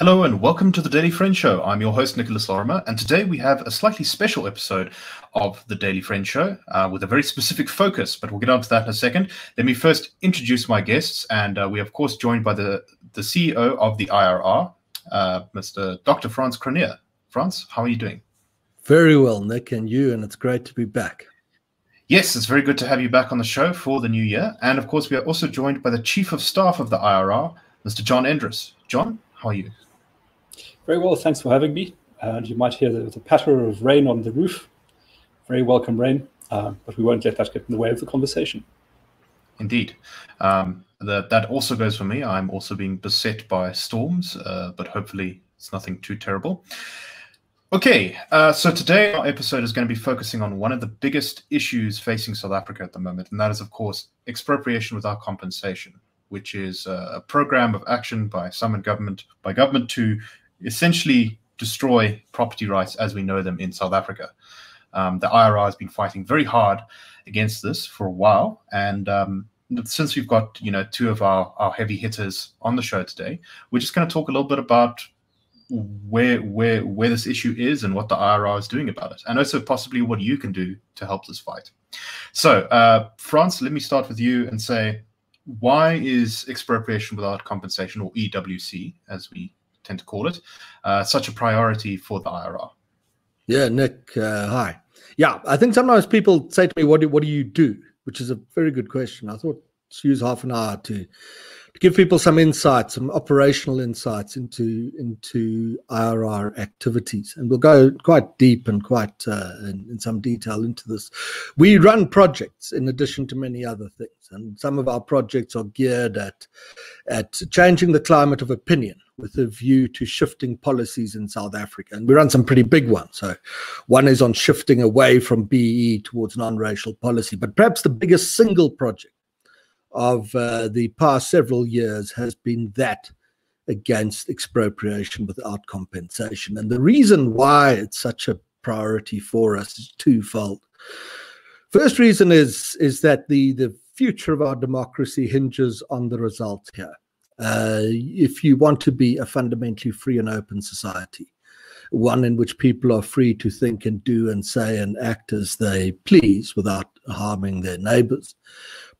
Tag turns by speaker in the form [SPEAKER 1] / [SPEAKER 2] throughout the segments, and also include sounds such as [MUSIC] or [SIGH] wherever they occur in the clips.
[SPEAKER 1] Hello and welcome to the Daily Friend Show. I'm your host, Nicholas Lorimer, and today we have a slightly special episode of the Daily Friend Show uh, with a very specific focus, but we'll get on to that in a second. Let me first introduce my guests, and uh, we are, of course, joined by the, the CEO of the IRR, uh, Mr. Dr. Frans Cronje. Frans, how are you doing?
[SPEAKER 2] Very well, Nick, and you, and it's great to be back.
[SPEAKER 1] Yes, it's very good to have you back on the show for the new year. And of course, we are also joined by the Chief of Staff of the IRR, Mr. John Endres. John, how are you?
[SPEAKER 3] Very well, thanks for having me. And you might hear the, the patter of rain on the roof. Very welcome rain, uh, but we won't let that get in the way of the conversation.
[SPEAKER 1] Indeed. Um, the, that also goes for me. I'm also being beset by storms, uh, but hopefully it's nothing too terrible. Okay, uh, so today our episode is going to be focusing on one of the biggest issues facing South Africa at the moment, and that is, of course, expropriation without compensation, which is a program of action by some government by government to essentially destroy property rights as we know them in South Africa. Um, the IRR has been fighting very hard against this for a while, and um, since we've got you know two of our, our heavy hitters on the show today, we're just going to talk a little bit about where where where this issue is and what the IRR is doing about it, and also possibly what you can do to help this fight. So, uh, Frans, let me start with you and say, why is expropriation without compensation, or EWC, as we tend to call it, uh, such a priority for the IRR?
[SPEAKER 2] Yeah, Nick, uh, hi. Yeah, I think sometimes people say to me, "What do what do you do?" Which is a very good question. I thought let's use half an hour to to give people some insights, some operational insights into into IRR activities, and we'll go quite deep and quite uh, in, in, some detail into this. We run projects in addition to many other things, and some of our projects are geared at at changing the climate of opinion with a view to shifting policies in South Africa. And we run some pretty big ones. So, one is on shifting away from BEE towards non racial policy. But perhaps the biggest single project of uh, the past several years has been that against expropriation without compensation. And the reason why it's such a priority for us is twofold. First reason is is that the the future of our democracy hinges on the results here. Uh, if you want to be a fundamentally free and open society, one in which people are free to think and do and say and act as they please without harming their neighbors,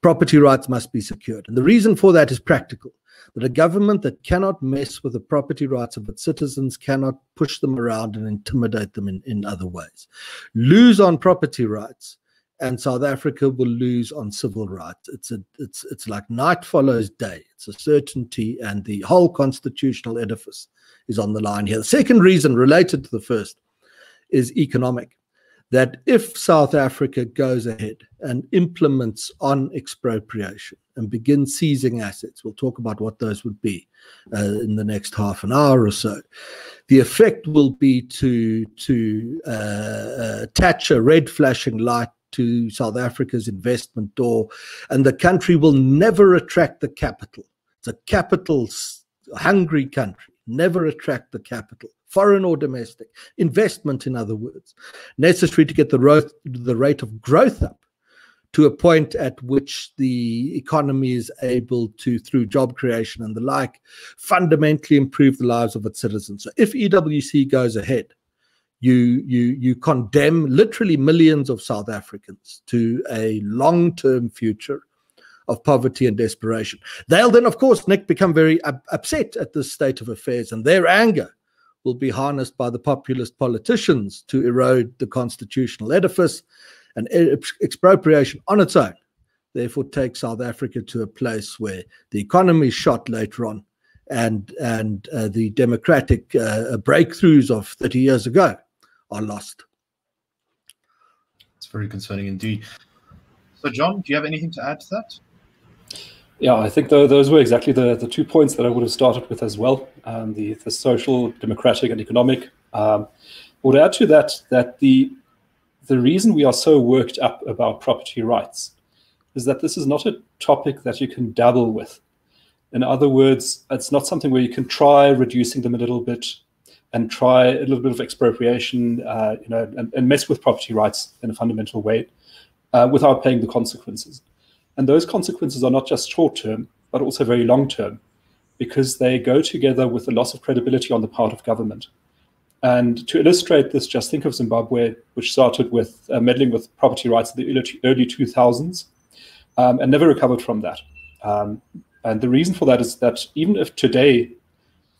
[SPEAKER 2] property rights must be secured. And the reason for that is practical that a government that cannot mess with the property rights of its citizens cannot push them around and intimidate them in, in other ways. Lose on property rights, and South Africa will lose on civil rights. It's a it's it's like night follows day. It's a certainty, and the whole constitutional edifice is on the line here. The second reason, related to the first, is economic that if South Africa goes ahead and implements on expropriation and begins seizing assets, we'll talk about what those would be uh, in the next half an hour or so. The effect will be to to uh, uh, attach a red flashing light to South Africa's investment door, and the country will never attract the capital. It's a capital hungry country, never attract the capital foreign or domestic, investment, in other words, necessary to get the, the rate of growth up to a point at which the economy is able to, through job creation and the like, fundamentally improve the lives of its citizens. So if EWC goes ahead, you you you condemn literally millions of South Africans to a long-term future of poverty and desperation. They'll then, of course, Nick, become very upset at this state of affairs, and their anger will be harnessed by the populist politicians to erode the constitutional edifice and expropriation on its own therefore take south africa to a place where the economy shot later on and and uh, the democratic uh, breakthroughs of 30 years ago are lost.
[SPEAKER 1] It's very concerning indeed. So john do you have anything to add to that
[SPEAKER 3] yeah, I think those were exactly the, the two points that I would have started with as well um, the, the social, democratic, and economic. Um, would add to that that the, the reason we are so worked up about property rights is that this is not a topic that you can dabble with. In other words, it's not something where you can try reducing them a little bit and try a little bit of expropriation, uh, you know, and, and, mess with property rights in a fundamental way uh, without paying the consequences. And those consequences are not just short term, but also very long term. because they go together with the loss of credibility on the part of government. And to illustrate this, just think of Zimbabwe, which started with uh, meddling with property rights in the early 2000s um, and never recovered from that. Um, and the reason for that is that even if today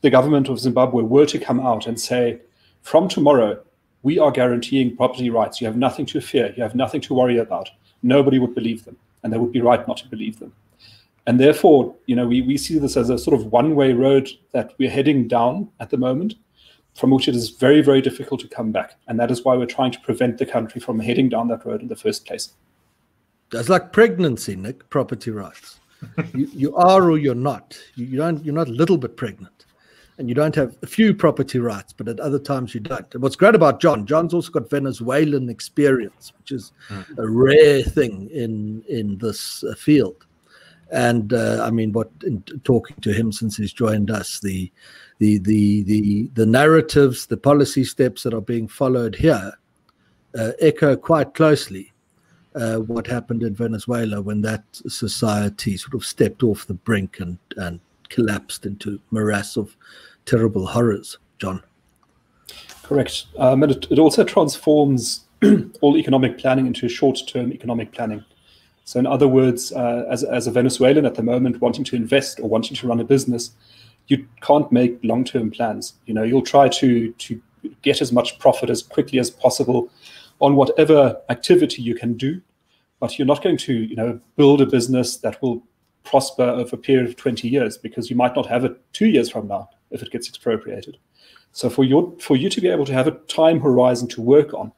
[SPEAKER 3] the government of Zimbabwe were to come out and say, from tomorrow, we are guaranteeing property rights, you have nothing to fear, you have nothing to worry about, nobody would believe them, and they would be right not to believe them. And therefore, you know, we, we see this as a sort of one-way road that we're heading down at the moment, from which it is very, very difficult to come back. And that is why we're trying to prevent the country from heading down that road in the first place.
[SPEAKER 2] That's like pregnancy, Nick, property rights. [LAUGHS] you, you are or you're not. You, you don't you're not a little bit pregnant. And you don't have a few property rights, but at other times you don't. And what's great about John, John's also got Venezuelan experience, which is mm. a rare thing in in this uh, field. And uh, I mean, what in talking to him since he's joined us, the the the the the narratives, the policy steps that are being followed here uh, echo quite closely uh, what happened in Venezuela when that society sort of stepped off the brink and and collapsed into morass of terrible horrors. John,
[SPEAKER 3] correct, um, and it, it also transforms [CLEARS THROAT] all economic planning into short-term economic planning. So, in other words, uh, as, as a Venezuelan at the moment wanting to invest or wanting to run a business, you can't make long-term plans. You know, you'll try to to get as much profit as quickly as possible on whatever activity you can do, but you're not going to, you know, build a business that will prosper over a period of 20 years because you might not have it two years from now if it gets expropriated. So for your for you to be able to have a time horizon to work on,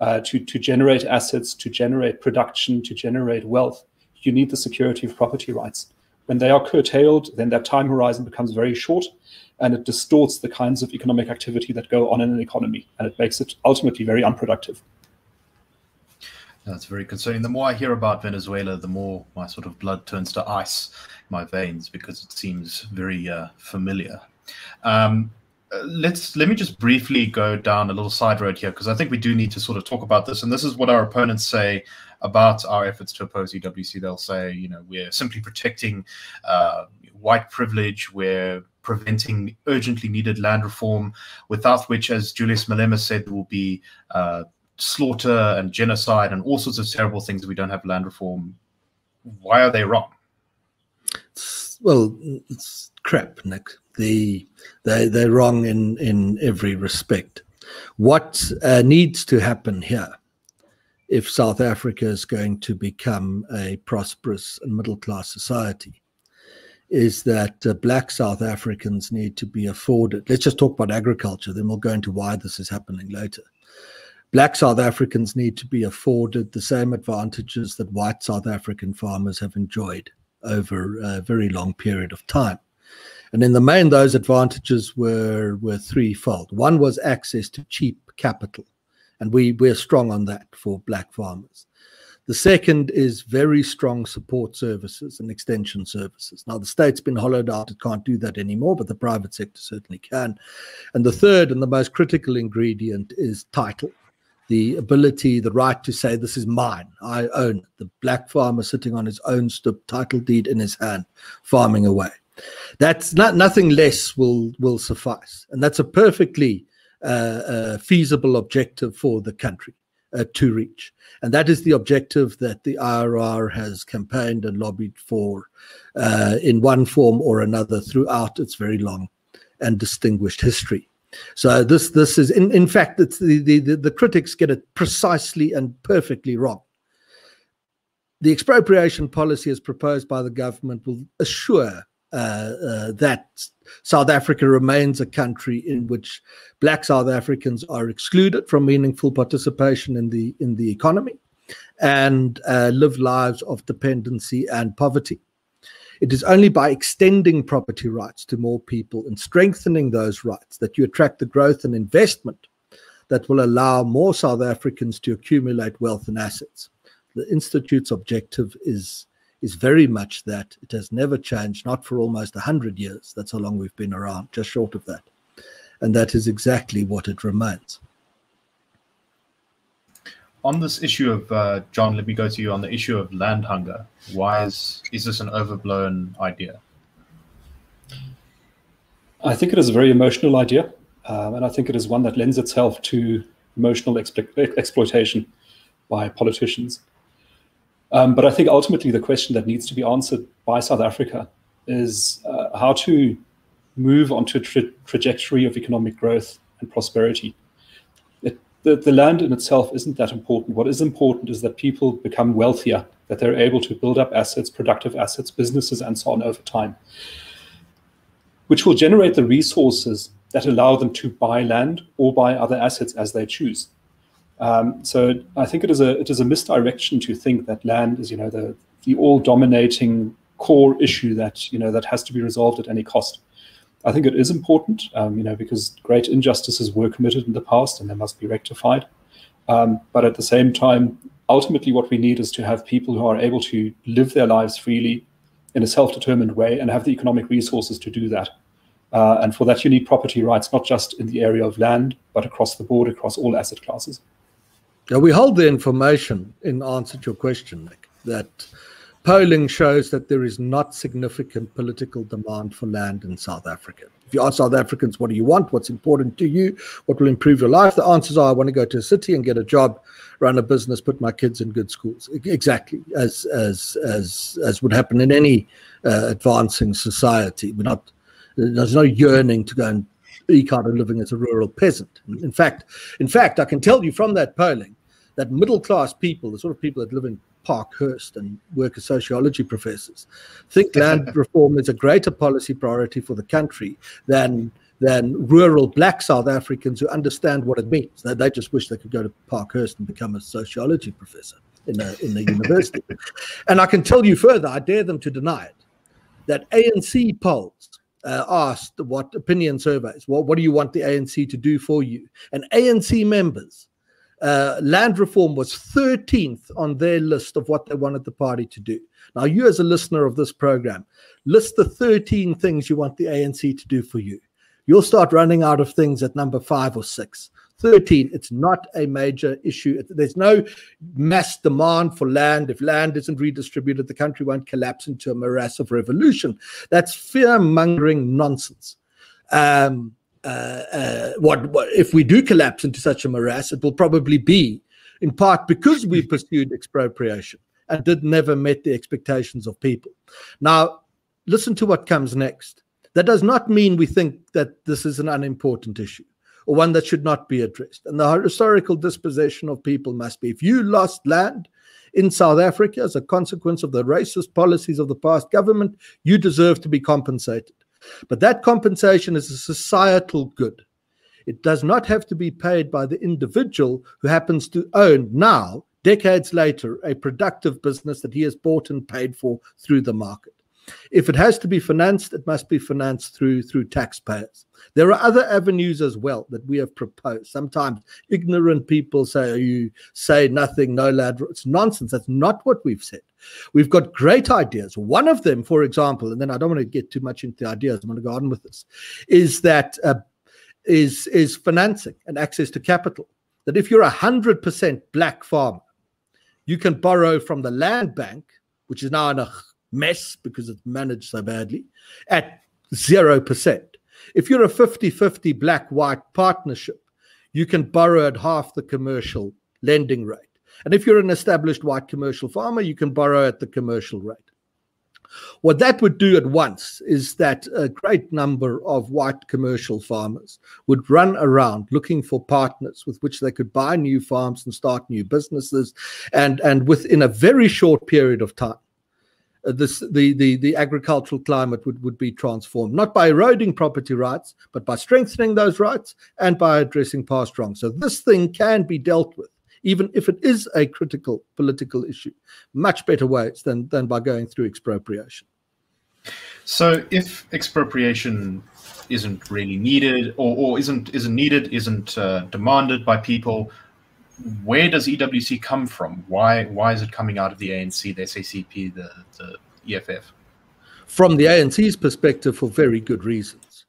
[SPEAKER 3] uh, to, to generate assets, to generate production, to generate wealth, you need the security of property rights. When they are curtailed, then that time horizon becomes very short and it distorts the kinds of economic activity that go on in an economy and it makes it ultimately very unproductive.
[SPEAKER 1] That's very concerning. The more I hear about Venezuela, the more my sort of blood turns to ice in my veins because it seems very uh, familiar. Um, let's let me just briefly go down a little side road here because I think we do need to sort of talk about this. And this is what our opponents say about our efforts to oppose EWC. They'll say, you know, we're simply protecting uh, white privilege. We're preventing urgently needed land reform, without which, as Julius Malema said, there will be uh, slaughter and genocide and all sorts of terrible things if we don't have land reform. Why are they wrong?
[SPEAKER 2] Well, it's crap, Nick. The they they're wrong in in every respect. What uh, needs to happen here, if South Africa is going to become a prosperous and middle class society, is that uh, black South Africans need to be afforded. Let's just talk about agriculture, then we'll go into why this is happening later. Black South Africans need to be afforded the same advantages that white South African farmers have enjoyed over a very long period of time. And in the main, those advantages were, were threefold. One was access to cheap capital, and we, we're strong on that for black farmers. The second is very strong support services and extension services. Now, the state's been hollowed out, it can't do that anymore, but the private sector certainly can. And the third and the most critical ingredient is title the ability, the right to say, This is mine, I own it. The black farmer sitting on his own stoop, title deed in his hand, farming away. That's not nothing less will will suffice, and that's a perfectly uh, uh, feasible objective for the country uh, to reach, and that is the objective that the IRR has campaigned and lobbied for uh, in one form or another throughout its very long and distinguished history. So this this is in, in fact it's the, the, the critics get it precisely and perfectly wrong. The expropriation policy as proposed by the government will assure uh, uh, that South Africa remains a country in which black South Africans are excluded from meaningful participation in the in the economy and uh, live lives of dependency and poverty. It is only by extending property rights to more people and strengthening those rights that you attract the growth and investment that will allow more South Africans to accumulate wealth and assets. The Institute's objective is is very much that it has never changed, not for almost 100 years. That's how long we've been around, just short of that. And that is exactly what it remains.
[SPEAKER 1] On this issue of, uh, John, let me go to you on the issue of land hunger. Why is, is this an overblown idea?
[SPEAKER 3] I think it is a very emotional idea, um, and I think it is one that lends itself to emotional expl- exploitation by politicians. Um, but I think ultimately the question that needs to be answered by South Africa is uh, how to move onto a tra- trajectory of economic growth and prosperity. The, the land in itself isn't that important. What is important is that people become wealthier, that they're able to build up assets, productive assets, businesses, and so on over time, which will generate the resources that allow them to buy land or buy other assets as they choose. Um, so I think it is a it is a misdirection to think that land is you know the the all dominating core issue that you know that has to be resolved at any cost. I think it is important, um, you know, because great injustices were committed in the past and they must be rectified. Um, but at the same time, ultimately, what we need is to have people who are able to live their lives freely in a self-determined way and have the economic resources to do that. Uh, and for that, you need property rights, not just in the area of land, but across the board, across all asset classes.
[SPEAKER 2] Yeah, we hold the information in answer to your question, Nick, that polling shows that there is not significant political demand for land in South Africa. If you ask South Africans, what do you want? What's important to you? What will improve your life? The answers are, I want to go to a city and get a job, run a business, put my kids in good schools. Exactly as as as as would happen in any uh, advancing society. We're not. There's no yearning to go and eke out a living as a rural peasant. In fact, in fact, I can tell you from that polling that middle class people, the sort of people that live in Parkhurst and work as sociology professors, think [LAUGHS] land reform is a greater policy priority for the country than than rural black South Africans who understand what it means. They, they just wish they could go to Parkhurst and become a sociology professor in a in the university. [LAUGHS] And I can tell you further, I dare them to deny it, that ANC polls uh, asked what opinion surveys, what, what do you want the ANC to do for you? And ANC members uh, land reform was 13th on their list of what they wanted the party to do. Now, you, as a listener of this program, list the 13 things you want the ANC to do for you. You'll start running out of things at number five or six. 13, it's not a major issue. There's no mass demand for land. If land isn't redistributed, the country won't collapse into a morass of revolution. That's fear mongering nonsense. Um, uh, uh, what, what, if we do collapse into such a morass, it will probably be in part because we pursued expropriation and did never met the expectations of people. Now, listen to what comes next. That does not mean we think that this is an unimportant issue or one that should not be addressed. And the historical dispossession of people must be if you lost land in South Africa as a consequence of the racist policies of the past government, you deserve to be compensated. But that compensation is a societal good. It does not have to be paid by the individual who happens to own now, decades later, a productive business that he has bought and paid for through the market. If it has to be financed, it must be financed through through taxpayers. There are other avenues as well that we have proposed. Sometimes ignorant people say, oh, "You say nothing, no lad." It's nonsense. That's not what we've said. We've got great ideas. One of them, for example, and then I don't want to get too much into the ideas. I'm going to go on with this. Is that uh, is is financing and access to capital? That if you're a hundred percent black farmer, you can borrow from the land bank, which is now in a mess because it's managed so badly, at 0%. If you're a 50 50 black white partnership, you can borrow at half the commercial lending rate. And if you're an established white commercial farmer, you can borrow at the commercial rate. What that would do at once is that a great number of white commercial farmers would run around looking for partners with which they could buy new farms and start new businesses. And, and within a very short period of time, uh, this, the, the, the agricultural climate would, would be transformed, not by eroding property rights, but by strengthening those rights and by addressing past wrongs. So this thing can be dealt with, even if it is a critical political issue, much better ways than, than by going through expropriation.
[SPEAKER 1] So if expropriation isn't really needed or, or isn't isn't needed, isn't uh, demanded by people, where does EWC come from? Why why is it coming out of the ANC, the SACP, the, the EFF?
[SPEAKER 2] From the ANC's perspective, for very good reasons.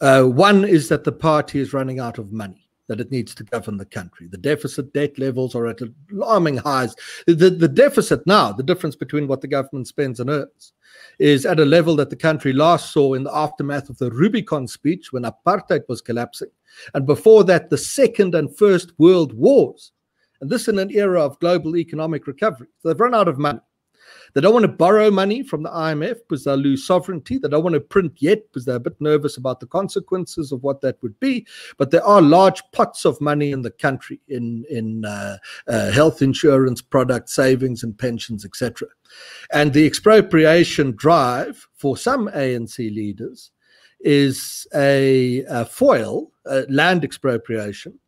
[SPEAKER 2] Uh, one is that the party is running out of money. that it needs to govern the country. The deficit debt levels are at alarming highs. The, the deficit now, the difference between what the government spends and earns, is at a level that the country last saw in the aftermath of the Rubicon speech when apartheid was collapsing. And before that, the Second and First World Wars. And this in an era of global economic recovery. So they've run out of money. They don't want to borrow money from the IMF because they'll lose sovereignty. They don't want to print yet because they're a bit nervous about the consequences of what that would be. But there are large pots of money in the country in in uh, uh, health insurance products, savings and pensions, etc. And the expropriation drive for some ANC leaders is a, a foil, a land expropriation,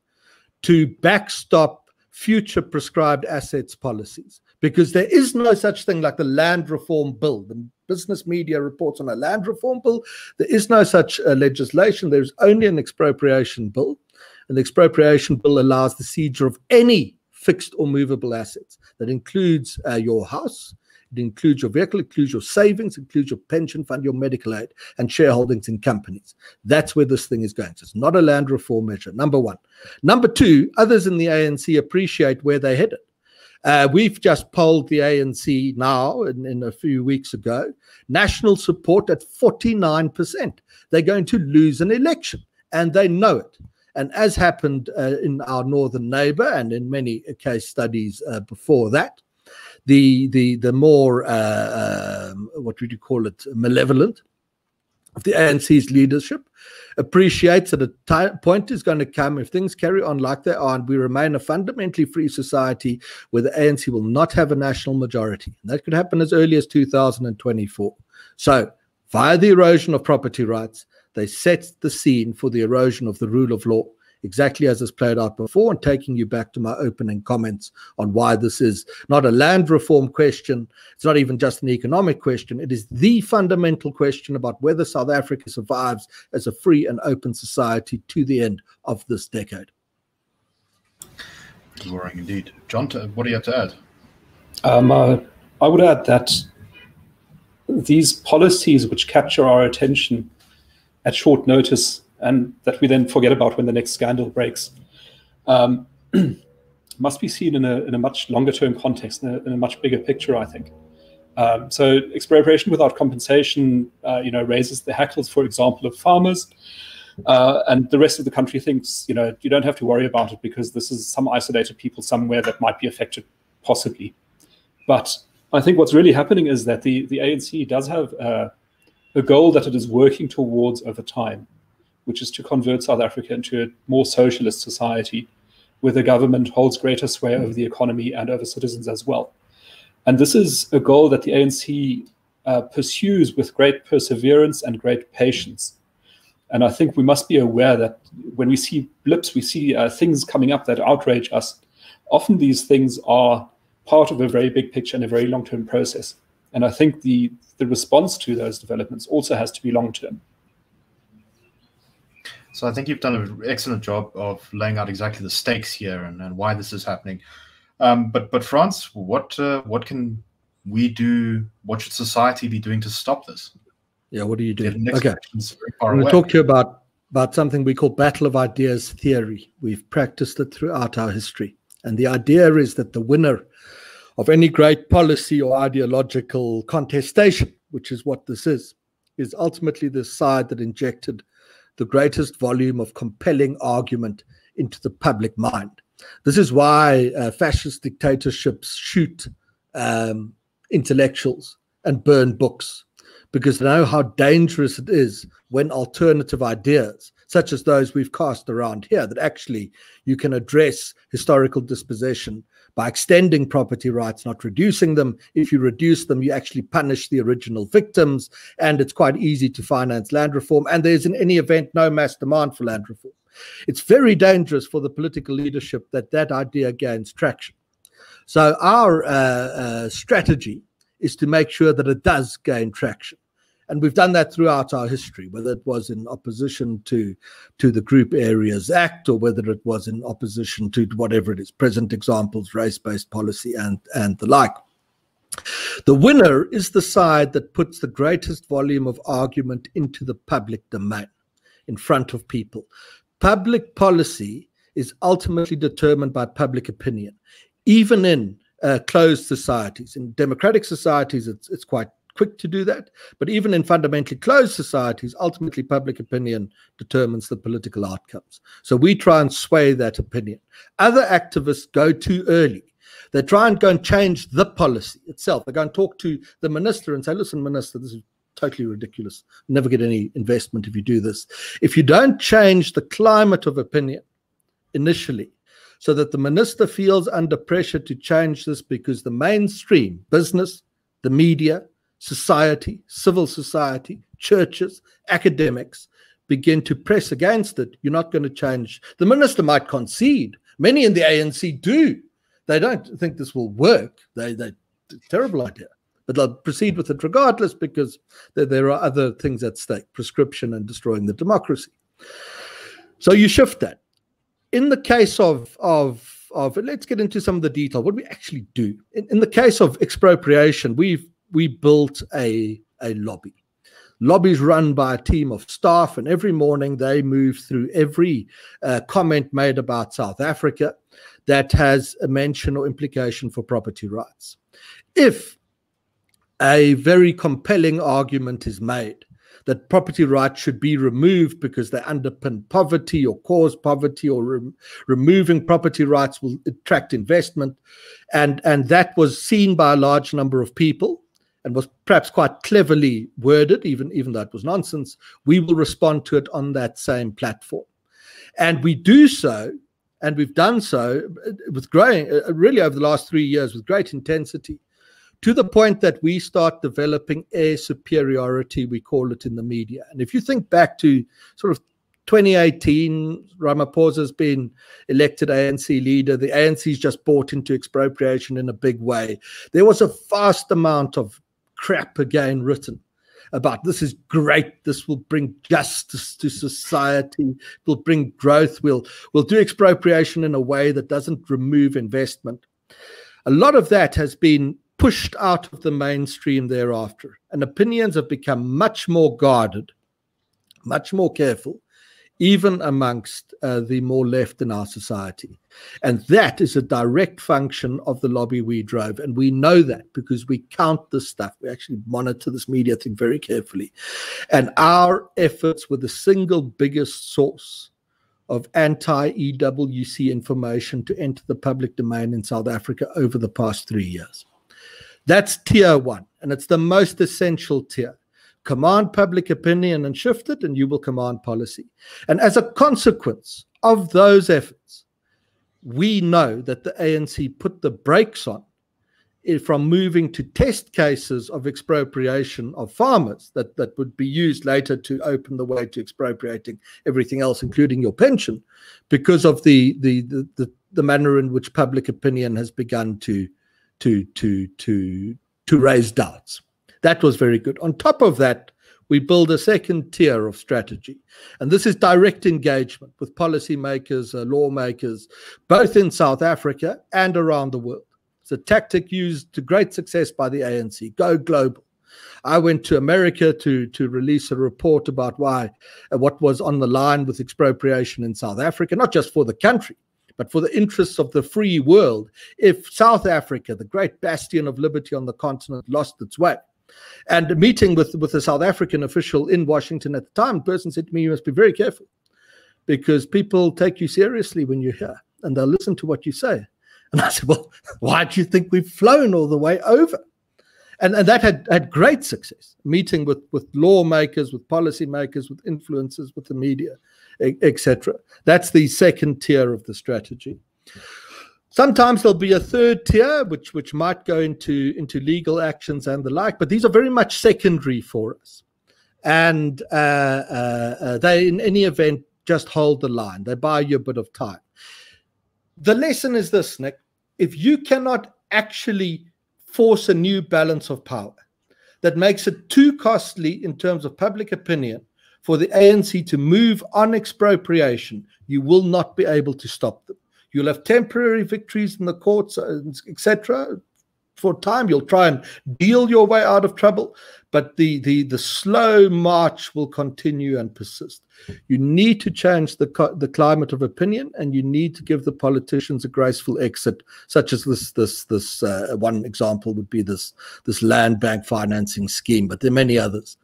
[SPEAKER 2] to backstop future prescribed assets policies because there is no such thing like the land reform bill. The business media reports on a land reform bill. There is no such uh, legislation. There's only an expropriation bill. An expropriation bill allows the seizure of any fixed or movable assets. That includes uh, your house, it includes your vehicle, includes your savings, includes your pension fund, your medical aid, and shareholdings in companies. That's where this thing is going. So it's not a land reform measure, number one. Number two, others in the ANC appreciate where they're headed. Uh, we've just polled the ANC now in, in, a few weeks ago. National support at 49%. They're going to lose an election, and they know it. And as happened uh, in our northern neighbor and in many case studies uh, before that, the the the more uh, um, what would you call it malevolent of the ANC's leadership appreciates that a point is going to come if things carry on like they are and we remain a fundamentally free society where the ANC will not have a national majority. And that could happen as early as 2024. So, via the erosion of property rights, they set the scene for the erosion of the rule of law exactly as has played out before, and taking you back to my opening comments on why this is not a land reform question. It's not even just an economic question. It is the fundamental question about whether South Africa survives as a free and open society to the end of this decade.
[SPEAKER 1] Boring indeed. John, what do you have to add?
[SPEAKER 3] Um, uh, I would add that these policies which capture our attention at short notice and that we then forget about when the next scandal breaks, um, [CLEARS THROAT] must be seen in a, in a much longer term context, in a, in a much bigger picture, I think. Um, so expropriation without compensation, uh, you know, raises the hackles, for example, of farmers. Uh, and the rest of the country thinks, you know, you don't have to worry about it because this is some isolated people somewhere that might be affected, possibly. But I think what's really happening is that the, the ANC does have uh, a goal that it is working towards over time which is to convert South Africa into a more socialist society where the government holds greater sway over the economy and over citizens as well. And this is a goal that the ANC uh, pursues with great perseverance and great patience. And I think we must be aware that when we see blips, we see uh, things coming up that outrage us. Often these things are part of a very big picture and a very long term process. And I think the, the response to those developments also has to be long term.
[SPEAKER 1] So I think you've done an excellent job of laying out exactly the stakes here and, and why this is happening. Um, but but Frans, what uh, what can we do? What should society be doing to stop this?
[SPEAKER 2] Yeah, what do you do? Okay, I'm going to talk to you about about something we call battle of ideas theory. We've practiced it throughout our history, and the idea is that the winner of any great policy or ideological contestation, which is what this is, is ultimately the side that injected the greatest volume of compelling argument into the public mind. This is why uh, fascist dictatorships shoot um, intellectuals and burn books, because they know how dangerous it is when alternative ideas, such as those we've cast around here, that actually you can address historical dispossession by extending property rights, not reducing them. If you reduce them, you actually punish the original victims, and it's quite easy to finance land reform. And there's, in any event, no mass demand for land reform. It's very dangerous for the political leadership that that idea gains traction. So, our uh, uh, strategy is to make sure that it does gain traction and we've done that throughout our history, whether it was in opposition to to the Group Areas Act or whether it was in opposition to whatever it is, present examples, race-based policy, and and the like. The winner is the side that puts the greatest volume of argument into the public domain, in front of people. Public policy is ultimately determined by public opinion, even in uh, closed societies. In democratic societies, it's, it's quite quick to do that. But even in fundamentally closed societies, ultimately public opinion determines the political outcomes. So we try and sway that opinion. Other activists go too early. They try and go and change the policy itself. They go and talk to the minister and say, listen, minister, this is totally ridiculous. Never get any investment if you do this. If you don't change the climate of opinion initially, so that the minister feels under pressure to change this because the mainstream business, the media, society, civil society, churches, academics begin to press against it, you're not going to change. The minister might concede. Many in the ANC do. They don't think this will work. They, they terrible idea. But they'll proceed with it regardless because there, there are other things at stake, prescription and destroying the democracy. So you shift that. In the case of of of let's get into some of the detail. What we actually do in, in the case of expropriation, we've we built a, a lobby. Lobbies run by a team of staff, and every morning they move through every uh, comment made about South Africa that has a mention or implication for property rights. If a very compelling argument is made that property rights should be removed because they underpin poverty or cause poverty or re- removing property rights will attract investment and and that was seen by a large number of people and was perhaps quite cleverly worded, even, even though it was nonsense, we will respond to it on that same platform. And we do so, and we've done so with growing, uh, really over the last three years, with great intensity, to the point that we start developing air superiority, we call it in the media. And if you think back to sort of 2018, Ramaphosa has been elected ANC leader. The ANC's just bought into expropriation in a big way. There was a vast amount of crap again written about this is great. This will bring justice to society. Will bring growth. We'll we'll do expropriation in a way that doesn't remove investment. A lot of that has been pushed out of the mainstream thereafter and opinions have become much more guarded much more careful even amongst uh, the more left in our society. And that is a direct function of the lobby we drove. And we know that because we count this stuff. We actually monitor this media thing very carefully. And our efforts were the single biggest source of anti EWC information to enter the public domain in South Africa over the past three years. That's tier one, and it's the most essential tier command public opinion and shift it, and you will command policy. And as a consequence of those efforts, we know that the ANC put the brakes on eh, from moving to test cases of expropriation of farmers that, that would be used later to open the way to expropriating everything else, including your pension, because of the the the, the, the manner in which public opinion has begun to to to to to raise doubts. That was very good. On top of that, we build a second tier of strategy. And this is direct engagement with policymakers, uh, lawmakers, both in South Africa and around the world. It's a tactic used to great success by the ANC. Go global. I went to America to, to release a report about why uh, what was on the line with expropriation in South Africa, not just for the country, but for the interests of the free world. If South Africa, the great bastion of liberty on the continent, lost its way, and meeting with, with a South African official in Washington at the time, the person said to me, You must be very careful because people take you seriously when you're here and they'll listen to what you say. [LAUGHS] And I said, Well, why do you think we've flown all the way over? And, and that had, had great success, meeting with, with lawmakers, with policymakers, with influencers, with the media, etc. That's the second tier of the strategy. Sometimes there'll be a third tier, which which might go into into legal actions and the like, but these are very much secondary for us, and uh, uh, uh, they, in any event, just hold the line. They buy you a bit of time. The lesson is this, Nick: if you cannot actually force a new balance of power that makes it too costly in terms of public opinion for the ANC to move on expropriation, you will not be able to stop them. You'll have temporary victories in the courts, uh, etc. for time. You'll try and deal your way out of trouble, but the the the slow march will continue and persist. You need to change the the climate of opinion, and you need to give the politicians a graceful exit, such as this this this uh, one example would be this this land bank financing scheme, but there are many others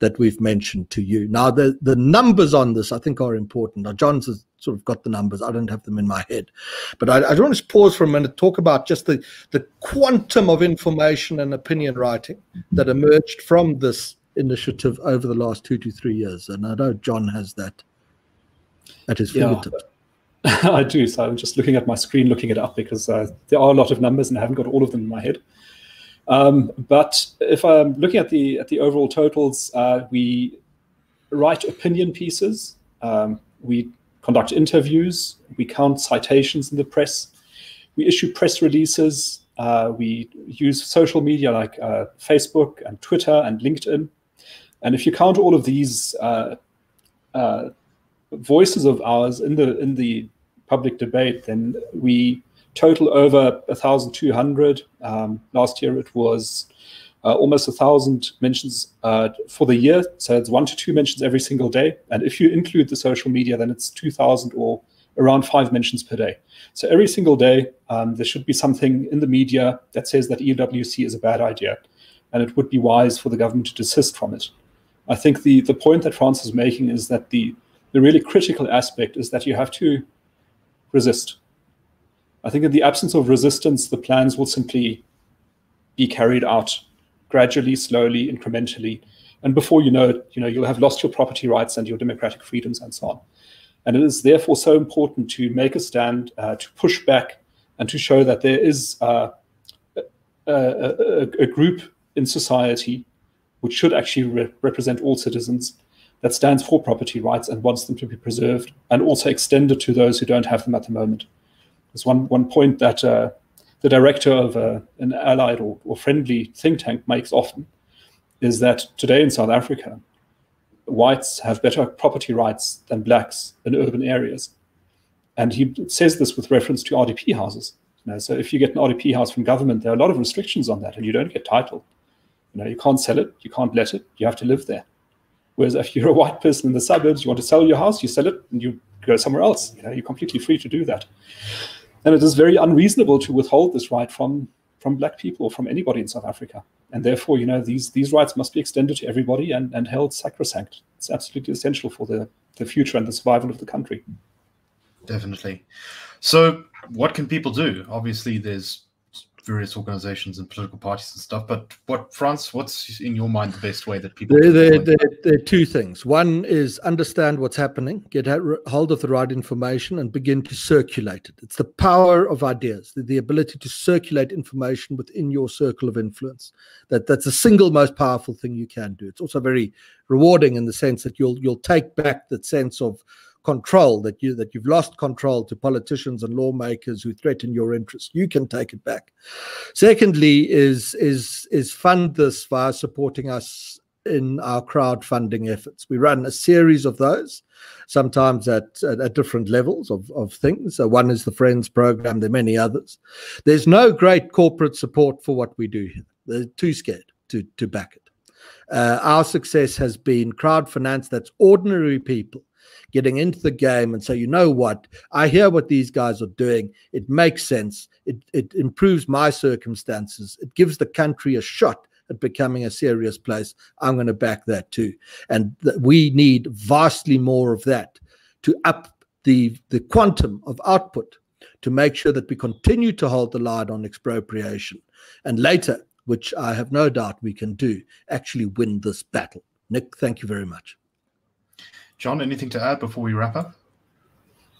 [SPEAKER 2] that we've mentioned to you. Now, the, the numbers on this, I think, are important. Now, John's sort of got the numbers. I don't have them in my head. But I, I want to pause for a minute, talk about just the, the quantum of information and opinion writing that emerged from this initiative over the last two to three years. And I know John has that at his fingertips.
[SPEAKER 3] Yeah. [LAUGHS] I do. So I'm just looking at my screen, looking it up because uh, there are a lot of numbers and I haven't got all of them in my head. Um, but if I'm looking at the at the overall totals, uh, we write opinion pieces, um, we conduct interviews, we count citations in the press, we issue press releases, uh, we use social media like uh, Facebook and Twitter and LinkedIn. And if you count all of these uh, uh, voices of ours in the in the public debate, then we total over 1,200. Um, last year it was uh, almost 1,000 mentions uh, for the year. So it's one to two mentions every single day. And if you include the social media, then it's 2,000 or around five mentions per day. So every single day, um, there should be something in the media that says that EWC is a bad idea. And it would be wise for the government to desist from it. I think the, the point that Frans is making is that the, the really critical aspect is that you have to resist. I think in the absence of resistance, the plans will simply be carried out gradually, slowly, incrementally. And before you know it, you know, you'll have lost your property rights and your democratic freedoms and so on. And it is therefore so important to make a stand, uh, to push back, and to show that there is uh, a, a, a, group in society which should actually re represent all citizens that stands for property rights and wants them to be preserved and also extended to those who don't have them at the moment. There's one, one point that uh, the director of uh, an allied or, or friendly think tank makes often is that today in South Africa, whites have better property rights than blacks in urban areas. And he says this with reference to RDP houses. You know, so if you get an RDP house from government, there are a lot of restrictions on that, and you don't get title. You know, you can't sell it, you can't let it, you have to live there. Whereas if you're a white person in the suburbs, you want to sell your house, you sell it, and you go somewhere else. You know, you're completely free to do that. And it is very unreasonable to withhold this right from from black people or from anybody in South Africa. And therefore, you know, these these rights must be extended to everybody and, and held sacrosanct. It's absolutely essential for the, the future and the survival of the country.
[SPEAKER 1] Definitely. So what can people do? Obviously there's various organizations and political parties and stuff. But what, Frans, what's in your mind the best way that people?
[SPEAKER 2] There, there, there, there, are two things. One is understand what's happening, get hold of the right information, and begin to circulate it. It's the power of ideas, the, the ability to circulate information within your circle of influence. That that's the single most powerful thing you can do. It's also very rewarding in the sense that you'll you'll take back that sense of control that you that you've lost control to politicians and lawmakers who threaten your interests. You can take it back. Secondly is is is fund this via supporting us in our crowdfunding efforts. We run a series of those sometimes at at, at different levels of, of things. So one is the friends program there are many others. There's no great corporate support for what we do here. They're too scared to to back it. Uh, our success has been crowd finance that's ordinary people getting into the game and say, you know what, I hear what these guys are doing. It makes sense. It, it improves my circumstances. It gives the country a shot at becoming a serious place. I'm going to back that too. And th- we need vastly more of that to up the, the quantum of output to make sure that we continue to hold the line on expropriation. And later, which I have no doubt we can do, actually win this battle. Nick, thank you very much.
[SPEAKER 1] John, anything to add before we wrap up?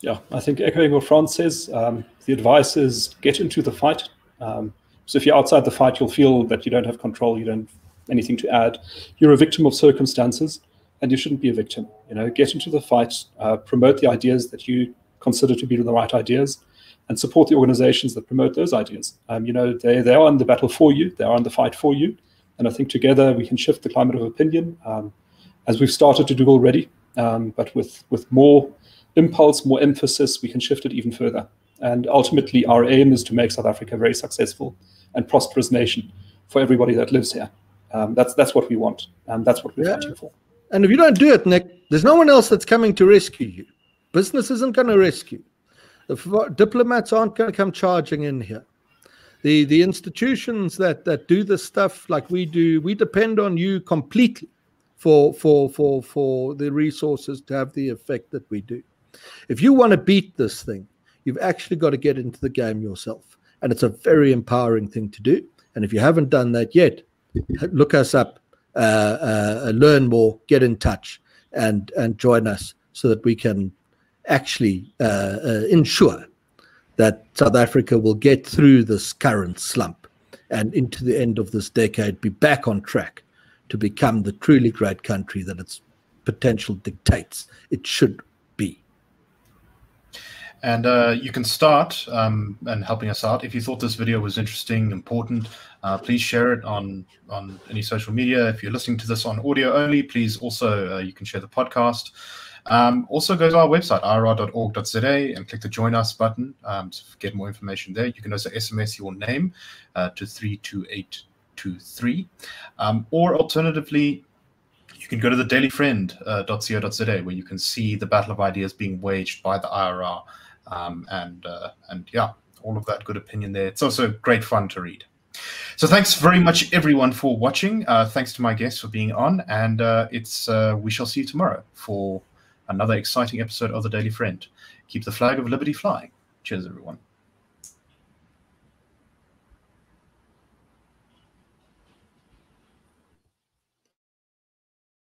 [SPEAKER 3] Yeah, I think echoing what Frans says, um, the advice is get into the fight. Um, so if you're outside the fight, you'll feel that you don't have control, you don't have anything to add. You're a victim of circumstances, and you shouldn't be a victim. You know, get into the fight, uh, promote the ideas that you consider to be the right ideas, and support the organizations that promote those ideas. Um, you know, they, they are in the battle for you, they are in the fight for you. And I think together we can shift the climate of opinion, um, as we've started to do already. Um, but with, with more impulse, more emphasis, we can shift it even further. And ultimately, our aim is to make South Africa a very successful and prosperous nation for everybody that lives here. Um, that's that's what we want, and that's what we're
[SPEAKER 2] Yeah.
[SPEAKER 3] fighting for.
[SPEAKER 2] And if you don't do it, Nick, there's no one else that's coming to rescue you. Business isn't going to rescue. The diplomats aren't going to come charging in here. The the institutions that that do this stuff like we do, we depend on you completely for for for for the resources to have the effect that we do. If you want to beat this thing, you've actually got to get into the game yourself, and it's a very empowering thing to do. And if you haven't done that yet, look us up, uh, uh, learn more, get in touch, and and join us so that we can actually uh, uh, ensure that South Africa will get through this current slump and into the end of this decade be back on track to become the truly great country that its potential dictates it should be.
[SPEAKER 1] And uh, you can start um, and helping us out. If you thought this video was interesting, important, uh, please share it on on any social media. If you're listening to this on audio only, please also uh, you can share the podcast. Um, also, go to our website irr.org.za and click the Join Us button um, to get more information there. You can also SMS your name uh, to three two eight two three, um, or alternatively, you can go to the dailyfriend.co.za where you can see the battle of ideas being waged by the IRR um, and uh, and yeah, all of that good opinion there. It's also great fun to read. So thanks very much everyone for watching. Uh, thanks to my guests for being on, and uh, it's uh, we shall see you tomorrow for another exciting episode of the Daily Friend. Keep the flag of liberty flying. Cheers, everyone.